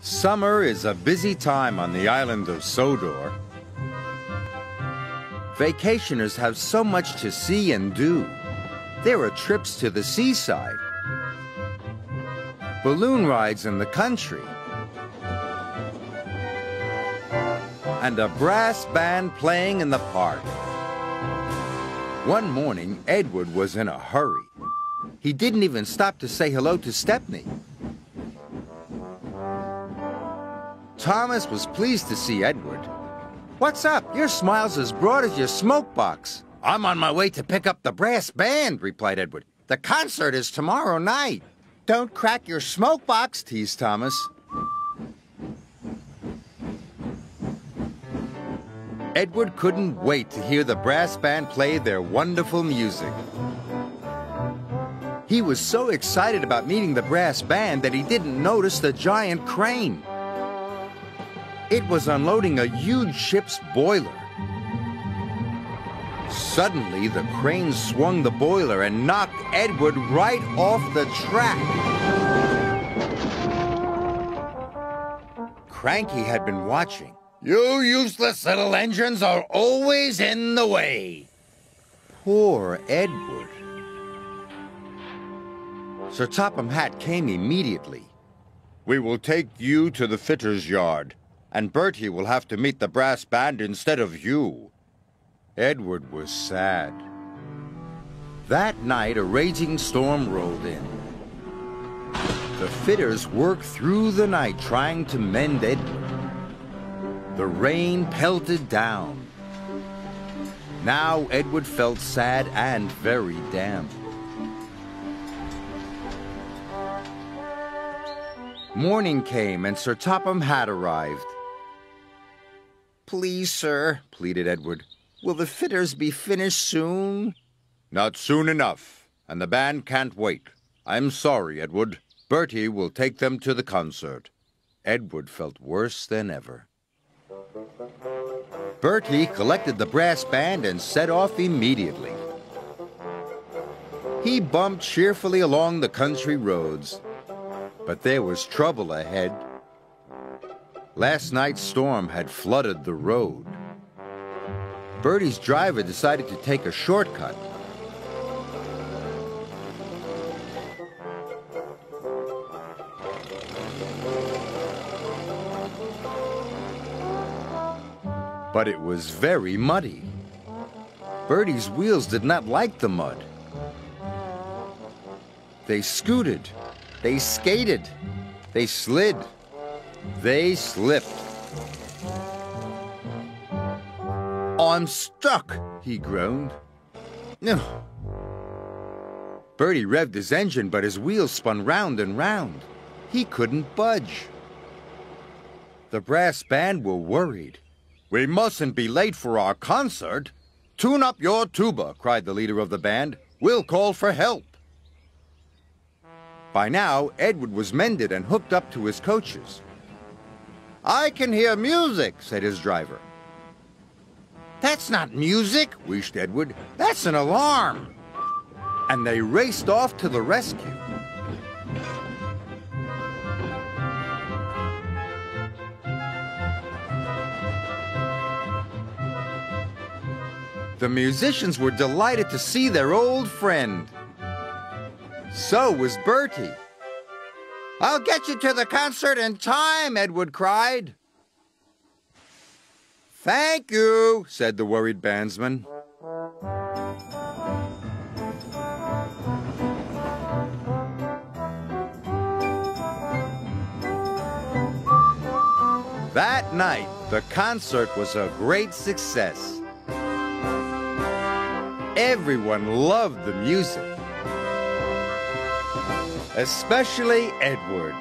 Summer is a busy time on the island of Sodor. Vacationers have so much to see and do. There are trips to the seaside, balloon rides in the country, and a brass band playing in the park. One morning, Edward was in a hurry. He didn't even stop to say hello to Stepney. Thomas was pleased to see Edward. What's up? Your smile's as broad as your smoke box. I'm on my way to pick up the brass band, replied Edward. The concert is tomorrow night. Don't crack your smoke box, teased Thomas. Edward couldn't wait to hear the brass band play their wonderful music. He was so excited about meeting the brass band that he didn't notice the giant crane. It was unloading a huge ship's boiler. Suddenly, the crane swung the boiler and knocked Edward right off the track. Cranky had been watching. You useless little engines are always in the way. Poor Edward. Sir Topham Hatt came immediately. We will take you to the fitter's yard, and Bertie will have to meet the brass band instead of you. Edward was sad. That night, a raging storm rolled in. The fitters worked through the night trying to mend Edward. The rain pelted down. Now Edward felt sad and very damp. Morning came and Sir Topham Hatt arrived. Please, sir, pleaded Edward, will the fitters be finished soon? Not soon enough, and the band can't wait. I'm sorry, Edward. Bertie will take them to the concert. Edward felt worse than ever. Bertie collected the brass band and set off immediately. He bumped cheerfully along the country roads, but there was trouble ahead. Last night's storm had flooded the road. Bertie's driver decided to take a shortcut. But it was very muddy. Bertie's wheels did not like the mud. They scooted. They skated. They slid. They slipped. I'm stuck, he groaned. No. Bertie revved his engine, but his wheels spun round and round. He couldn't budge. The brass band were worried. We mustn't be late for our concert. Tune up your tuba, cried the leader of the band. We'll call for help. By now, Edward was mended and hooked up to his coaches. I can hear music, said his driver. That's not music, wheezed Edward. That's an alarm. And they raced off to the rescue. The musicians were delighted to see their old friend. So was Bertie. I'll get you to the concert in time, Edward cried. Thank you, said the worried bandsman. That night, the concert was a great success. Everyone loved the music, especially Edward.